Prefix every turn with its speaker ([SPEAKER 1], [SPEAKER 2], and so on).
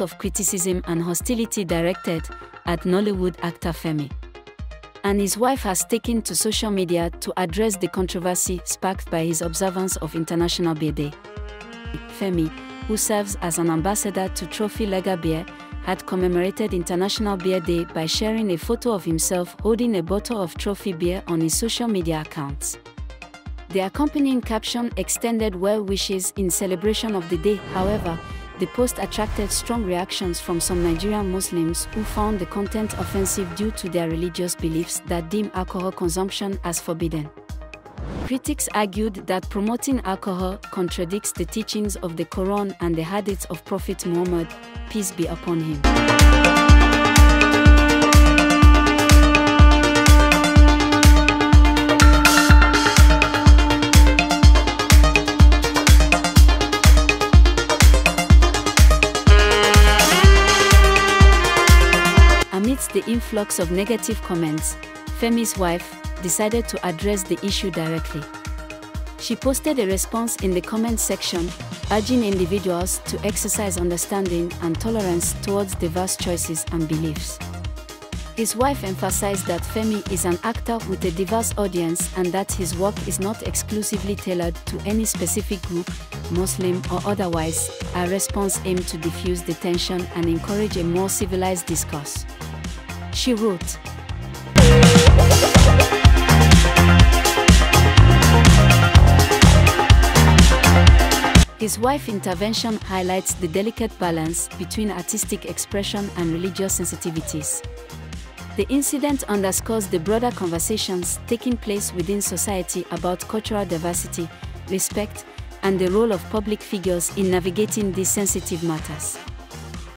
[SPEAKER 1] wake of criticism and hostility directed at Nollywood actor Femi. And his wife has taken to social media to address the controversy sparked by his observance of International Beer Day. Femi, who serves as an ambassador to Trophy Lager Beer, had commemorated International Beer Day by sharing a photo of himself holding a bottle of Trophy beer on his social media accounts. The accompanying caption extended well wishes in celebration of the day, however, the post attracted strong reactions from some Nigerian Muslims who found the content offensive due to their religious beliefs that deem alcohol consumption as forbidden. Critics argued that promoting alcohol contradicts the teachings of the Quran and the hadiths of Prophet Muhammad, peace be upon him. Amidst the influx of negative comments, Femi's wife decided to address the issue directly. She posted a response in the comment section, urging individuals to exercise understanding and tolerance towards diverse choices and beliefs. His wife emphasized that Femi is an actor with a diverse audience and that his work is not exclusively tailored to any specific group, Muslim or otherwise. Our response aimed to diffuse the tension and encourage a more civilized discourse. She wrote, His wife intervention highlights the delicate balance between artistic expression and religious sensitivities. The incident underscores the broader conversations taking place within society about cultural diversity, respect, and the role of public figures in navigating these sensitive matters.